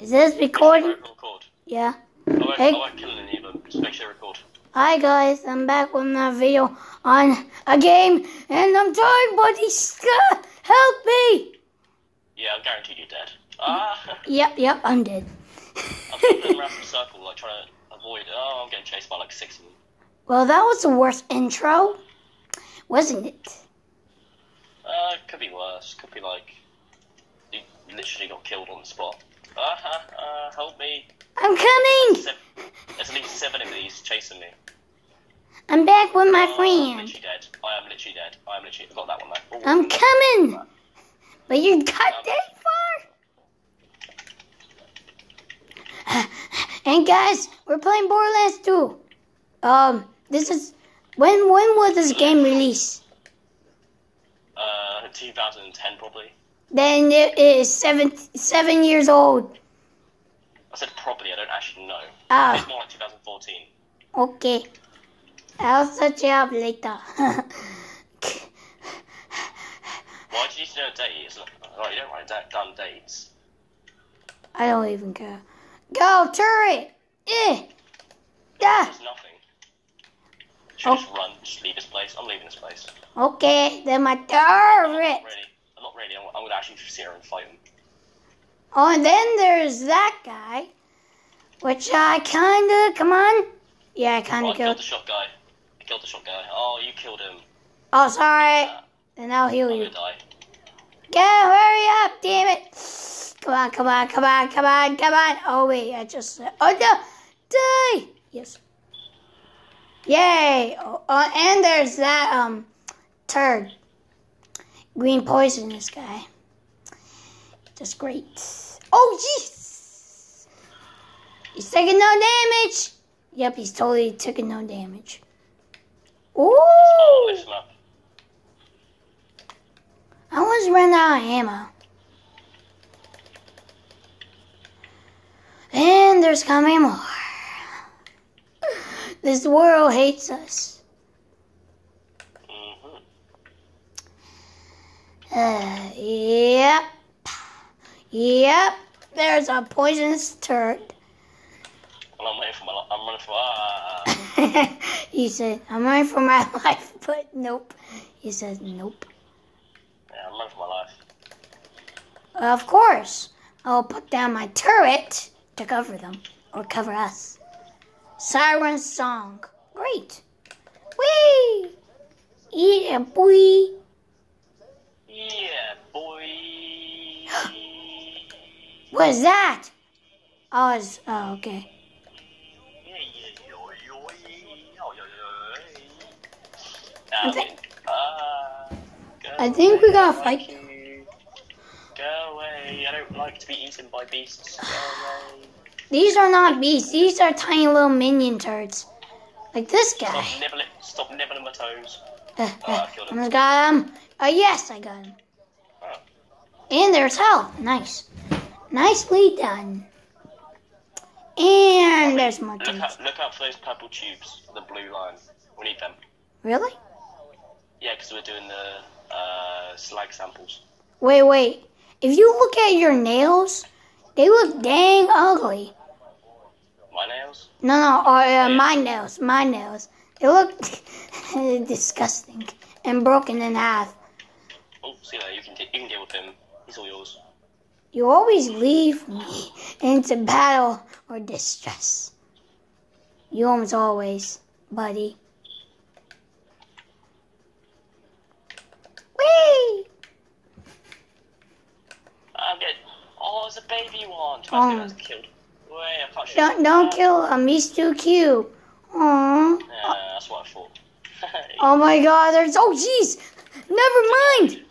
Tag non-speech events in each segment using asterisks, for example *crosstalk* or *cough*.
Is this recording? Record. Yeah. I won't, Hey. I won't kill any of them. Just make sure record. Hi guys, I'm back with another video on a game, and I'm dying, buddy. Ska, help me! Yeah, I'm guaranteed you're dead. Ah! *laughs* Yep, yep, I'm dead. I'm going around the *laughs* circle, like trying to avoid. Oh, I'm getting chased by like six of them. Well, that was the worst intro, wasn't it? Uh, could be worse. Could be like you literally got killed on the spot. Uh huh. Uh, help me. I'm coming. There's at least seven of these chasing me. I'm back with my Oh, I'm literally dead. I am literally dead. I am literally. I got that one. There. Oh, I'm coming. But you got that far. *sighs* And guys, we're playing Borderlands 2. Um, this is when when was this game release? Uh, 2010 probably. Then it is seven seven years old. I said probably. I don't actually know. Ah. It's more like 2014. Okay. I'll search it up later. Why do you need to know a date? It's not, right, you don't write down dates. I don't even care. Go turret. Eh. Yeah. There's nothing. Should Oh. just run. Just leave this place. I'm leaving this place. Okay. Then my turret. I'm not really. I'm gonna actually sit here and fight him. Oh, and then there's that guy, which I kinda. Come on. Yeah, I Oh, kinda I killed killed. the shot guy. I killed the shot guy. Oh, you killed him. Oh, sorry. Uh, Then I'll heal I'm you. gonna die. Go, hurry up, damn it. Come on, come on, come on, come on, come on. Oh, wait, I just. Oh, no. Die. Yes. Yay. Oh, oh, and there's that, um, turd. Green poisonous guy. That's great. Oh, jeez. He's taking no damage. Yep, he's totally taking no damage. Oh, Ooh. lift him up. I almost ran out of ammo. And there's coming more. This world hates us. hmm Uh, yep. Yep. There's a poisonous turd. And I'm waiting for my. li- I'm running for. *laughs* Ah. he said, I'm running for my *laughs* life, but nope. He says, nope. Yeah, I'm running for my life. Of course. I'll put down my turret to cover them, or cover us. Siren song. Great. Whee! Yeah, boy. Yeah, boy. What is that? Oh, it's, oh, okay. I think- I think we gotta fight. Go away. I don't like to be eaten by beasts. Go away. These are not beasts. These are tiny little minion turds. Like this guy. Stop nibbling. Stop nibbling my toes. Uh, Oh, uh, I him. almost got him. Oh, yes, I got him. Oh. And there's health. Nice. Nicely done. And there's more Look out, look out for those purple tubes, the blue line. We need them. Really? Yeah, because we're doing the uh, slag samples. Wait, wait. If you look at your nails, they look dang ugly. My nails? No, no, or uh, my nails, my nails. They look *laughs* disgusting and broken in half. Oh, see there, you can, you can deal with him. He's all yours. You always leave me into battle or distress. You almost always, buddy. Whee! I'm. Oh, there's a baby one. Twice Oh. oh. was killed. Wait, I can't Don't don't kill him. He's too cute. Aww. Yeah, that's what I thought. *laughs* Oh my God! There's oh jeez. Never mind.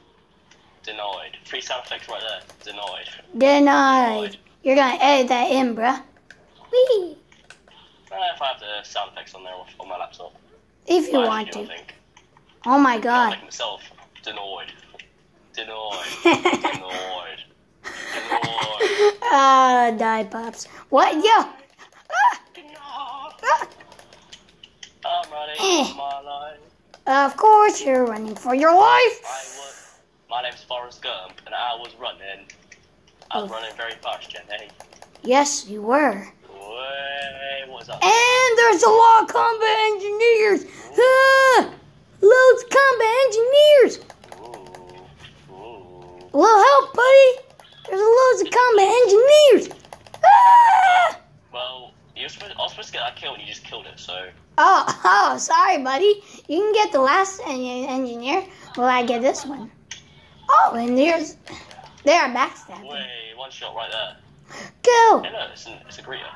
Denied. Free sound effects right there. Denied. Denied. You're gonna edit that in, bruh. Whee! Uh, if I have the sound effects on there on on my laptop. If you I want to. I. Oh my God. make myself. Denied. Denied. *laughs* Denied. Denied. *laughs* Ah, die pops. What? Yo. Ah, ah. I'm running Eh. for my life. Of course, you're running for your life. was. Forrest Gump, and I was running. I was Oh. running very fast, Jenny. Yes, you were. Is that? And there's a lot of combat engineers. Ah, loads of combat engineers. Ooh, ooh. Well, help, buddy. There's loads of combat engineers. Ah! Well, you were supposed, I was supposed to get that kill and you just killed it, so. Oh, *laughs* oh, sorry, buddy. You can get the last en- engineer. Will I get this one? Oh, and there's there are backstabbing. Wait, one shot right there. Go. Hey, no, it's, an, it's a greeter.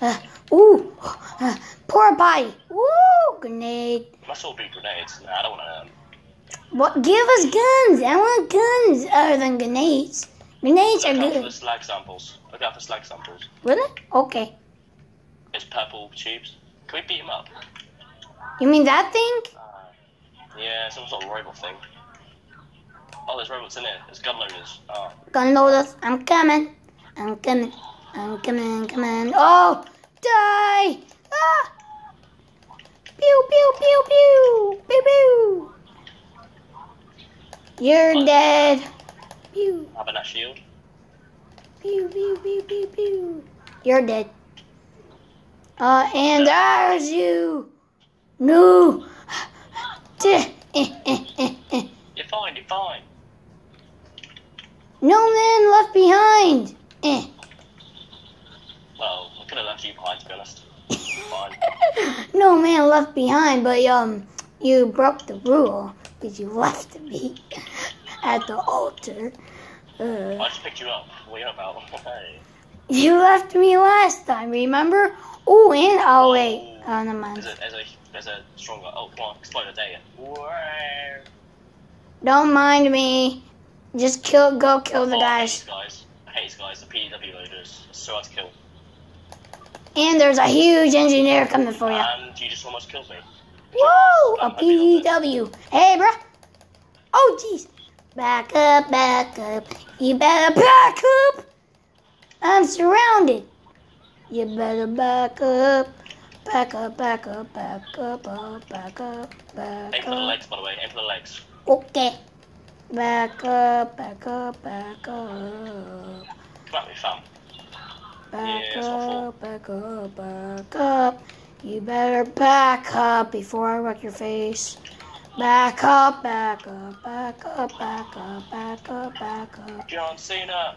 Uh, ooh, uh, poor body. Ooh, grenade. Must all be grenades. Nah, I don't want to. Um, What? Give us guns. I want guns other than grenades. Grenades are good. look out for slag samples. Look out for slag samples. Really? Okay. It's purple tubes. Can we beat him up? You mean that thing? Uh, yeah, some sort of robot thing. Oh, there's robots in here. There's gun loaders. Oh, Gun loaders. I'm coming. I'm coming. I'm coming. Coming. Oh, die! Ah! Pew pew pew pew pew pew. You're dead. Pew having that shield. pew pew pew pew pew. You're dead. Uh, and there's you. No. *gasps* Tch, eh, eh, eh, eh. You're fine. You're fine. No man left behind. Eh. Well, I could have left you behind, to be honest. Fine. *laughs* no man left behind, but um, you broke the rule because you left me *laughs* at the altar. Uh, I just picked you up. What are you about? *laughs* You left me last time, remember? Oh, and oh wait, oh never mind. There's a, there's a, there's a stronger. Oh, come on, explode a day. Don't mind me. Just kill, go kill the Oh, I hate guys. guys. I hate these guys. The PW loaders. It's so hard to kill. And there's a huge engineer coming for you. And you just almost killed me. Whoa, a I'm happy with it. PDW. Hey, bruh. Oh, jeez. Back up, back up. You better back up. I'm surrounded. You better back up. Back up, back up, back up, oh, up, back up, Aim for the legs, by the way. Aim for the legs. Okay. Back up, back up, back up. Come at me. Back Yeah, up, back up, back up. You better back up before I wreck your face. Back up, back up, back up, back up, back up, back up. John Cena.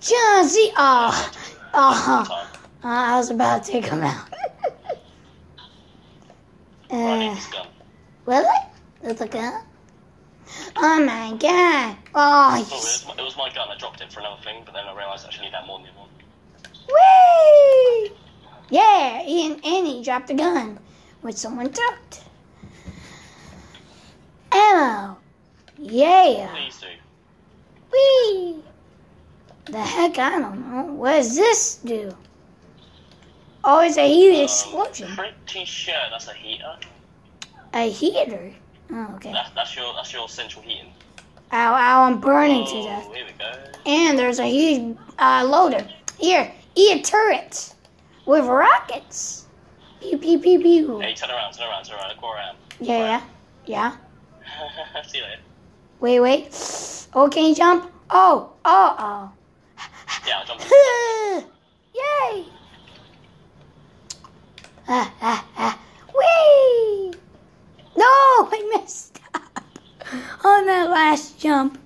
John C. Oh, oh, I was about to take him out. Right, I need uh, really? With a gun? Oh my god. Oh, Oh, it was, my, it was my gun. I dropped it for another thing, but then I realised I actually need that more than one. Whee! Yeah, Ian and he dropped a gun, which someone took. Ammo. Yeah. Please do. Whee! The heck, I don't know. What does this do? Oh, it's a heat Um, explosion. pretty sure that's a heater. A heater. Oh, okay. That's, that's your that's your central heating. Ow, ow, I'm burning to Oh, death. here we go. And there's a huge uh, loader. Here, eat a turret with rockets. Pew, pew, pew, pew. Hey, turn around, turn around, turn around. Look where I am. Yeah, yeah. *laughs* See you later. Wait, wait. Oh, can you jump? Oh, oh, oh. Yeah, I'll jump. *laughs* Yay! Ah, ah, ah. Whee! No, I messed up on that last jump.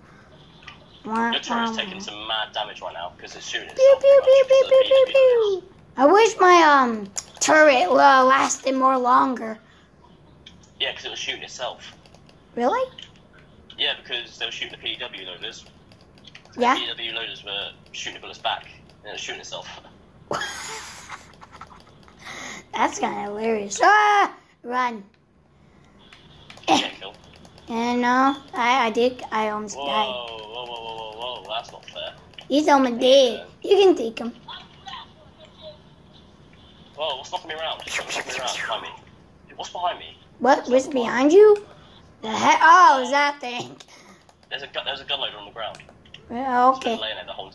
Your turret's taking some mad damage right now because it's shooting Pew, itself. pew, pew, pew, pew, pew, pew. I wish my um turret uh, lasted more longer. Yeah, because it was shooting itself. Really? Yeah, because they were shooting the PW loaders. Yeah. The PW loaders were shooting the bullets back, and it was shooting itself. *laughs* That's kind of hilarious. Ah! Run. And no, I, I did. I almost Whoa, died. whoa, whoa, whoa, whoa, whoa, that's not fair. He's almost dead. You can take him. Whoa, what's knocking me around? What's knocking me around behind me? What's behind me? What? What's behind you? The heck? Oh, is that thing? There's a gun, there's a gun loader on the ground. Well, It's been okay. laying there the whole,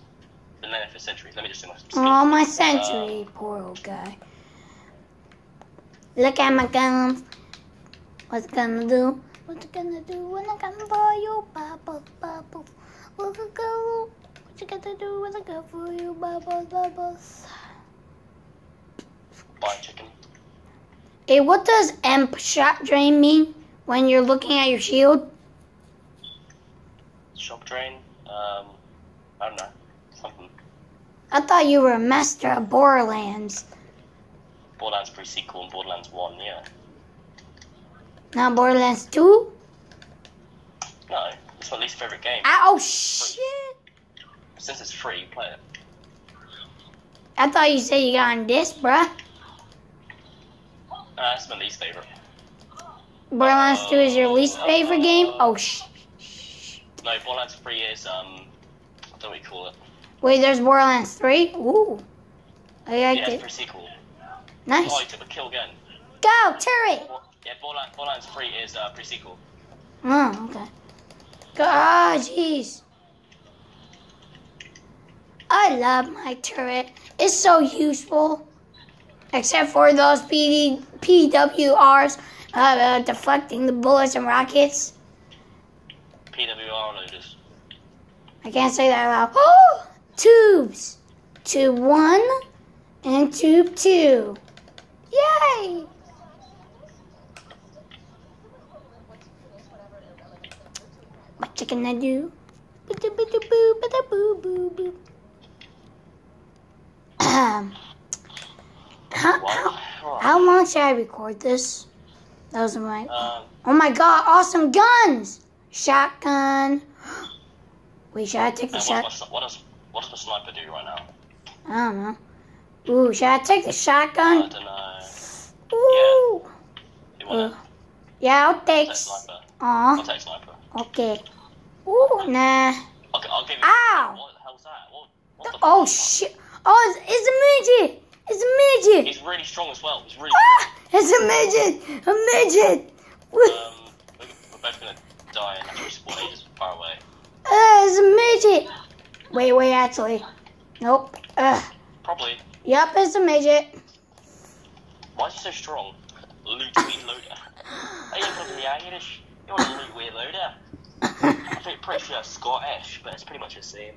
been laying there for centuries. Let me just do my. Oh, my century. Uh, poor old guy. Look at my guns. What's it gonna do? What's it gonna do when I gun for you? Bubble, bubble. What's it gonna What you gonna do when I gun for you? you bubbles, bubbles. Buy chicken. Hey, what does emp shot drain mean when you're looking at your shield? Shock drain. Um, I don't know. Something. I thought you were a master of Borderlands. Borderlands pre-sequel and Borderlands 1, yeah. Not Borderlands 2? No, it's my least favourite game. Ah, oh, shit. Since it's free, play it. I thought you said you got on this, bruh. Uh, it's my least favourite. Borderlands 2 is your least favorite game? Oh, shit. No, Borderlands 3 is, um, I what you call it. Wait, there's Borderlands 3? Ooh. I Yeah, like it's it. pre-sequel. Nice. Oh, I took a kill again. Go, turret! Yeah, Borderlands, Borderlands 3 is, uh, pre-sequel. Oh, okay. Ah, jeez. I love my turret. It's so useful. Except for those PD, PWRs uh, uh, deflecting the bullets and rockets. PWR loaders. I can't say that loud. Oh, tubes. Tube one and tube two. Yay! Chicken I do? Ba-da-ba-da-boo, ba-da-boo, boo, boo. Ahem. How, how, how long should I record this? That was my. Um, Oh my god, awesome guns! Shotgun. Wait, should I take the shot? what, what, does, what does my sniper do right now? I don't know. Ooh, should I take the I shotgun? don't know. Ooh. Uh, yeah, I'll take. take sniper? Aw, I'll take sniper. okay. Ooh, nah. Okay, I'll give you. Ow! What the hell's that? What, what the Oh shit! Oh, it's, it's a midget! It's a midget! He's really strong as well. He's really Ah! It's a midget! A midget! Um, *laughs* we're, both gonna die and have to far away. Uh, it's a midget! Wait, wait, actually. Nope. Uh, Probably. yep, it's a midget. Why is he so strong? Loot weed loader. Are you from the Irish? You want a loot weed loader? *laughs* I think pretty sure that's Scottish, but it's pretty much the same.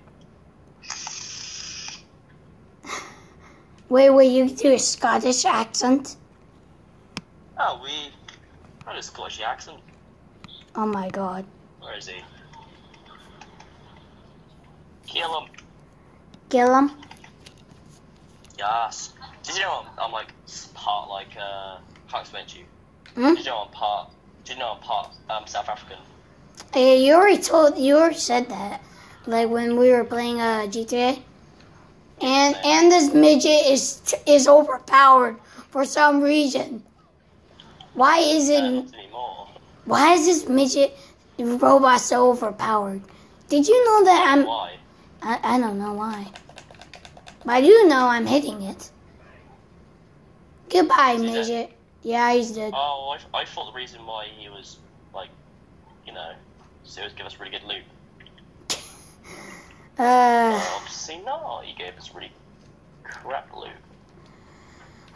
Wait, wait, you do a Scottish accent? Oh, we. Not a Scottish accent. Oh my god. Where is he? Kill him. Kill him? Yes. Did you know I'm, I'm like part like uh explain to you? Hmm? Did you know I'm part? Did you know I'm part um South African? Hey, you already told, you already said that. Like when we were playing uh, GTA. And and this midget is is overpowered for some reason. Why is it? Why is this midget robot so overpowered? Did you know that I'm? Why? I, I don't know why. But I do know I'm hitting it. Goodbye, midget. Yeah, he's dead. Oh, I, I thought the reason why he was you know, he give us really good loot. Uh, Obviously not. He gave us really crap loot.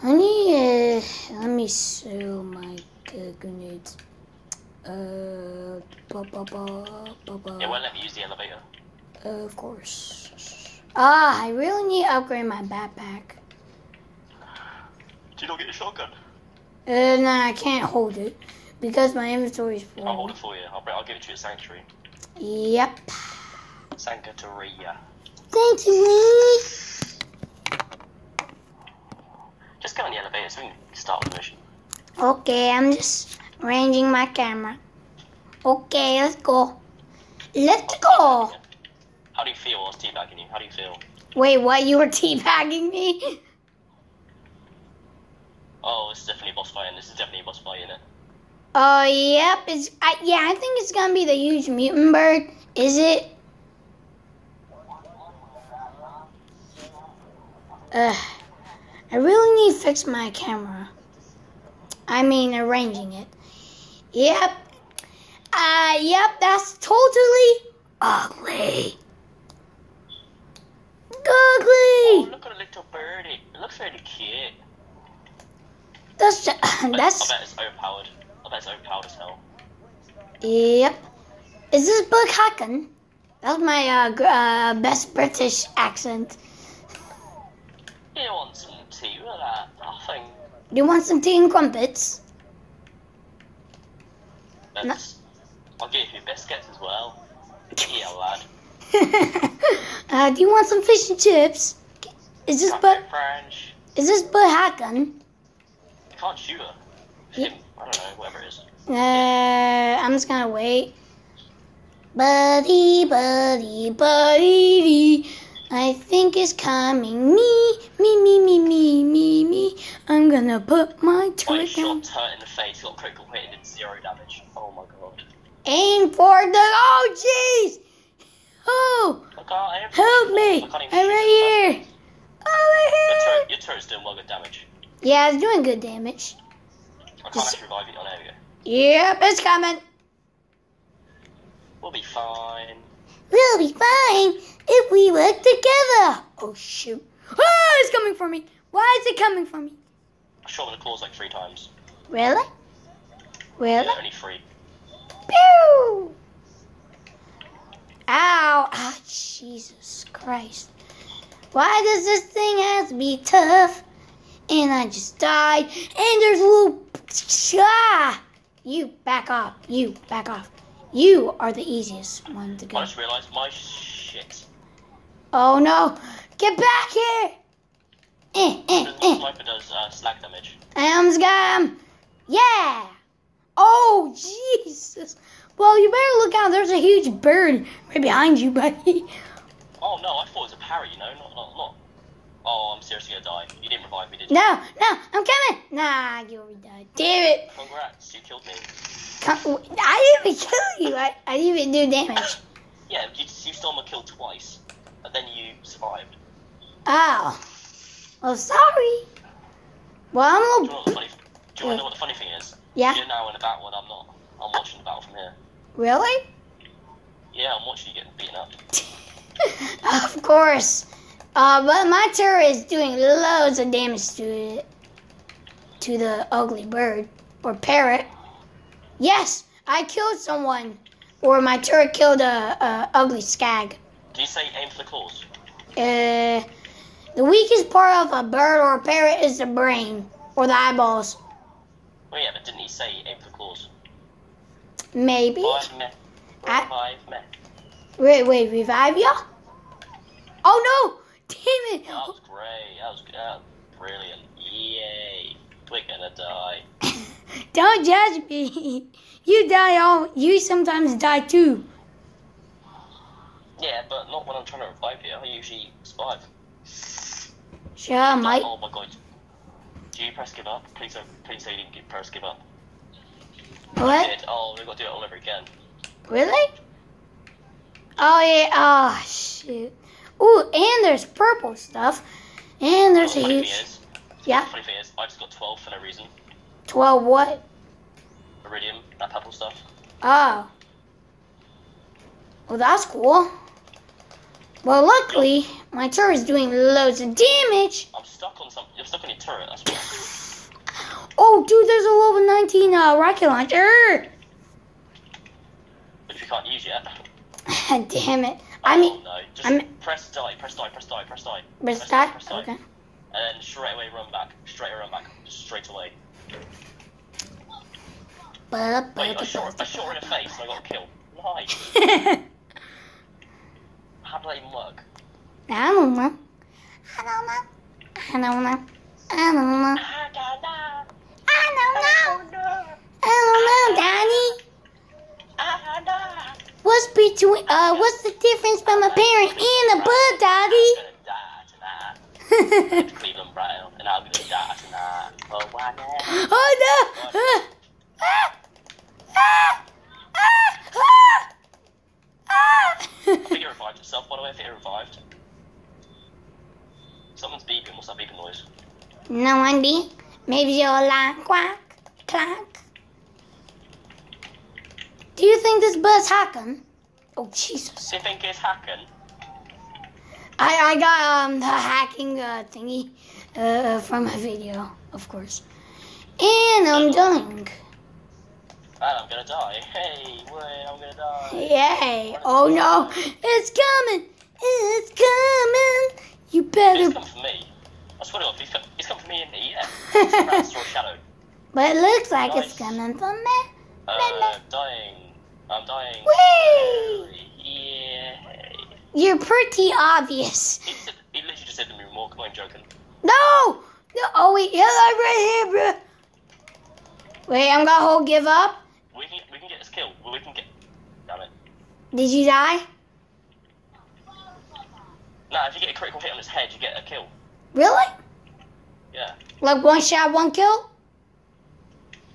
I need. Uh, let me sew my uh, grenades. Uh, ba ba ba ba ba. It won't let me use the elevator. of course. Ah, I really need to upgrade my backpack. Did you not get a shotgun? Uh, no, I can't hold it because my inventory is full. I'll hold it for you. I'll, bring, I'll give it to you at Sanctuary. Yep. Sanctuaria. Thank you. Just go in the elevator so we can start the mission. Okay, I'm just arranging my camera. Okay, let's go. Let's go. How do you feel? I was teabagging you. How do you feel? Wait, what? You were *laughs* teabagging me? Oh, this is definitely a boss fight, and this is definitely a boss fight, Oh, yep. It's I, yeah. I think it's gonna be the huge mutant bird. Is it? Ugh. I really need to fix my camera. I mean, arranging it. Yep. Uh, yep. That's totally ugly. Oh, Ugly. look at a little birdie. It looks really cute. That's just, *laughs* that's. I bet it's overpowered. I bet it's overpowered as hell. Yep. Is this Buck Hacken? That's my uh, gr- uh, best British accent. You want some tea with that. Nothing. Do you want some tea and crumpets? That's, I'll give you biscuits as well. Yeah, lad. *laughs* uh, do you want some fish and chips? Is this but French. is this but? You can't shoot her. I don't know, whatever it is. Uh, I'm just gonna wait. Buddy, buddy, buddy, I think it's coming. Me, me, me, me, me, me, me. I'm gonna put my turret down. shot her in the face, got critical hit, and did zero damage. Oh my god. Aim for the. Oh, jeez! Oh, I can't, I have help me! I can't even I'm right here. Your, Over turret, your turret's doing well good damage. here. Yeah, it's doing good damage. I can't actually revive it. Oh, there we. Yep, it's coming. We'll be fine. We'll be fine if we work together. Oh shoot! Oh, it's coming for me. Why is it coming for me? I shot with the claws like three times. Really? Really? Yeah, only three. Pew! Ow! Ah, Jesus Christ. Why does this thing have to be tough? And I just died. And there's little. Ah! You back off. You back off. You are the easiest one to go. I just realised my shit. Oh no! Get back here! Eh, eh, eh. sniper does uh, slag damage. Scam. Yeah. Oh Jesus. Well, you better look out. There's a huge bird right behind you, buddy. Oh no, I thought it was a parry, you know, not not not. Oh, I'm seriously gonna die. You didn't revive me, did you? No, no, I'm coming. Nah, you already died. Damn it. Congrats, you killed me. I didn't even kill you. I, I didn't even do damage. *coughs* Yeah, you, you stole my kill twice, but then you survived. Oh. Well, sorry. Well, I'm a Do you know what the funny? Do you want to know what the funny thing is? Yeah. You're now in a battle and I'm not. I'm watching the battle from here. Really? Yeah, I'm watching you getting beaten up. *laughs* of course. Uh, but my turret is doing loads of damage to it, to the ugly bird or parrot. Yes, I killed someone, or my turret killed a, a ugly skag. Do you say aim for the claws? Uh, the weakest part of a bird or a parrot is the brain or the eyeballs. Oh yeah, but didn't he say aim for the claws? Maybe. Revive me. I- Revive me. Wait, wait, revive ya? Oh no! Damn it! That was great. That was, that was brilliant. Yay. We're gonna die. *laughs* Don't judge me. *laughs* You die all. You sometimes die too. Yeah, but not when I'm trying to revive you. I usually survive. Sure, Mike. Oh my god. Do you press give up? Please don't. Please say you didn't give- press give up. What? Oh, we've got to do it all over again. Really? Oh yeah. Oh shoot. Ooh, and there's purple stuff, and there's the a huge. is, Yeah. funny thing is, I just got 12 for no reason. Twelve what? Eridium, that purple stuff. Oh. Well, that's cool. Well, luckily, my turret is doing loads of damage. I'm stuck on some. You're stuck on your turret. That's. *laughs* Oh, dude, there's a level 19 uh, rocket launcher. Which we can't use yet. *laughs* Damn it. I mean, no. Just I'm- press die, press die, press die, press die. Press Press that? press die. Okay. And then straight away run back. Straight away run back. Just straight away. Wait, I shot, I shot her in the face and I got a kill. Why? *laughs* How did that even work? I don't know. I don't know. I don't know. I don't know. Ah, da, da. I don't know. Oh. I don't know. What's between, uh, what's the difference from a parent and a bud, doggy? I'm gonna die tonight. Cleveland Brown, and I'm gonna die tonight. Oh, why not? oh no! Ah! Ah! Ah! Ah! Ah! Ah! I think it revived itself, by the way. I think it revived. Someone's beeping. What's that beeping noise? no idea. Maybe you're like quack, clack. Do you think this buzz hacking? Oh Jesus! Do you think it's hacking? I I got um the hacking uh, thingy uh from a video, of course, and I'm dying. And I'm gonna die. Hey, wait, I'm gonna die. Yay! Oh no! It's coming! It's coming! You better. It's coming for me. I swear to God, it's coming, it's coming for me in the here. That's your shadow. But it looks like Nice. it's coming from me. Uh, dying. I'm dying. Whee! Yeah. You're pretty obvious. *laughs* He, said, he literally just said to me more. Come on, joking. No! no oh wait, yeah, I'm right here, bro. Wait, I'm gonna hold give up. We can we can get this kill. We can get. Damn it. Did you die? Nah, if you get a critical hit on his head, you get a kill. Really? Yeah. Like one shot, one kill?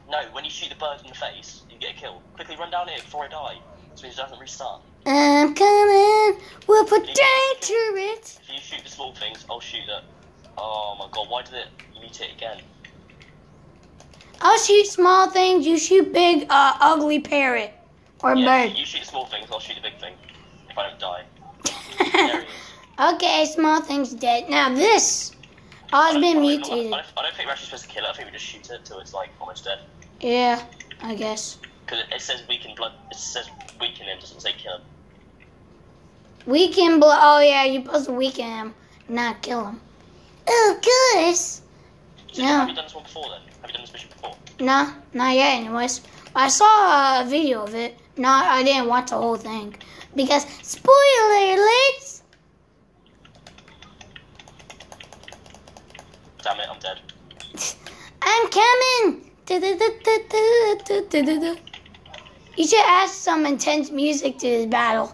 No, when you shoot the bird in the face, you get a kill. Quickly run down here before I die, so he doesn't restart. I'm coming with a dangerous. If you shoot the small things, I'll shoot the. Oh my god, why did it mutate again? I'll shoot small things, you shoot big, uh, ugly parrot. Or Yeah, bird. you shoot the small things, I'll shoot the big thing. If I don't die. There he is. *laughs* okay, small thing's dead. Now this oh, it's been mutated. I don't, I don't think we're actually supposed to kill it. I think we just shoot it till it's like almost dead. Yeah, I guess. Because it, says weaken blood. It says weaken him. Doesn't say kill him. Weaken blow. Oh yeah, you're supposed to weaken him, not kill him. Oh, goodness. So Yeah. Have you done this one before then? Have you done this mission before? No, not yet. Anyways, I saw a video of it. No, I didn't watch the whole thing because spoiler alerts. Damn it, I'm dead. *laughs* I'm coming. You should add some intense music to this battle.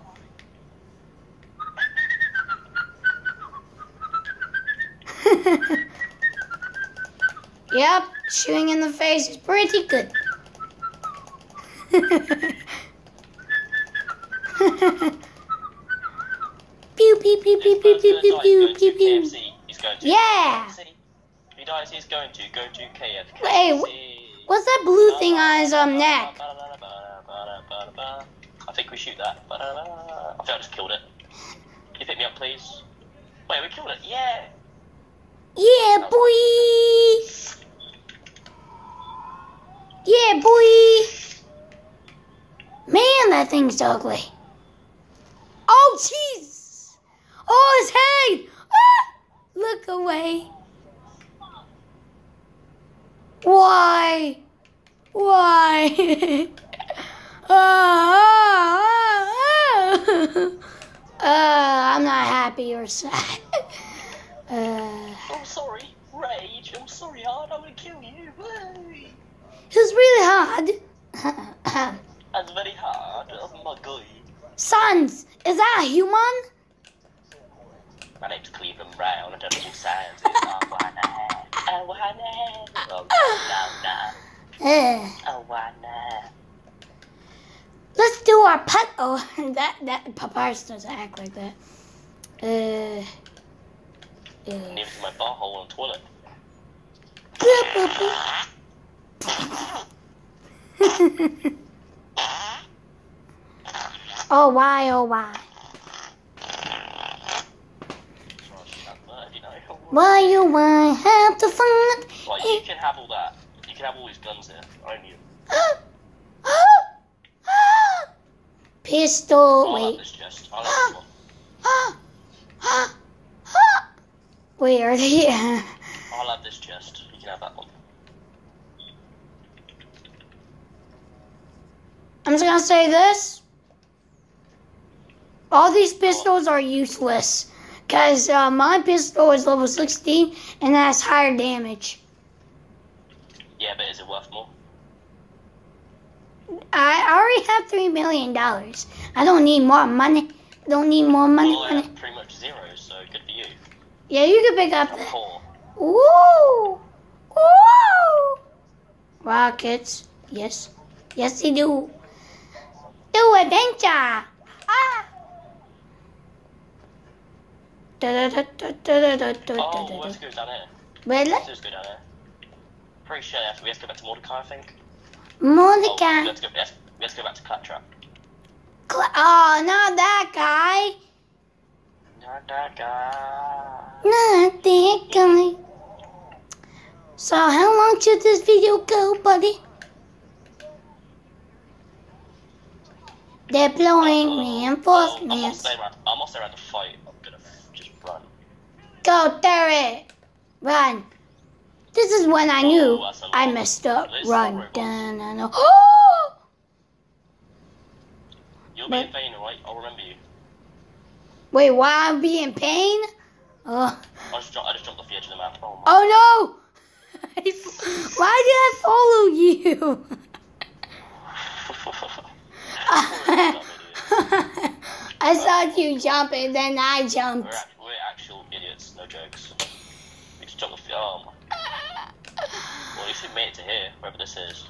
*laughs* yep, shooting in the face is pretty good. *laughs* pew pew pew pew pew pew pew pew pew pew. KFC. He's going to. Yeah. If he dies, he's going to go to KFC. Wait, What's that blue thing on his um neck? I think we shoot that. I think I just killed it. Can you pick me up, please? Wait, we killed it. Yeah. Yeah, boy. Yeah, boy. Man, that thing's ugly. Oh, jeez. Oh, his head. Ah! Look away. Why? Why? Ah, ah, ah. uh, I'm not happy or sad. *laughs* Uh, I'm sorry, Rage. I'm sorry, hard. I'm gonna kill you. Wait. it was really hard. *laughs* That's very hard. Oh my god. Sons, is that a human? My name's Cleveland Brown. I don't know who *laughs* Awana. Awana. Let's do our pet. Oh, *laughs* that that papyrus doesn't act like that. Uh. uh. Names my ball hole on toilet. *laughs* oh why? Oh why? Why you why have to find? Like, you can have all that. You can have all these guns here. I need them. *gasps* Pistol. Have Wait. this chest. I'll have this one. Wait, are they? I'll have this chest. You can have that one. I'm just gonna say this. All these pistols are useless. Because uh, my pistol is level 16 and has higher damage. Yeah, but is it worth more? I already have $3 million. I don't need more money. Don't need more money. Well, I have pretty much zero, so good for you. Yeah, you can pick up I'm Ooh! Ooh! Rockets. Yes. Yes, they do. Do adventure! Ah! Oh, let's go down here. Really? Let's just go down here. Pretty sure we have to go back to Mordecai, I think. Oh, Mordecai. let's go. Let's, let's go back to Claptrap. Cla- oh, not that guy. Not that guy. Not that guy. So, how long should this video go, buddy? Oh, uh, I'm reinforcements. I'm not staying around to fight. I'm gonna f- just run. Go, Derek. Run. This is when I knew I messed up. Run. Dun, dun, dun. Oh! You'll be in pain, alright? I'll remember you. Wait, why I'm being pain? Oh, I just, ju- I just jumped off the edge of the map. Oh oh no! *laughs* Why did I follow you? *laughs* *laughs* I saw you jump and then I jumped. Actual idiots, no jokes. We just jumped off the. arm. Well, least we made it to here, wherever this is.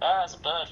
Ah, it's a bird.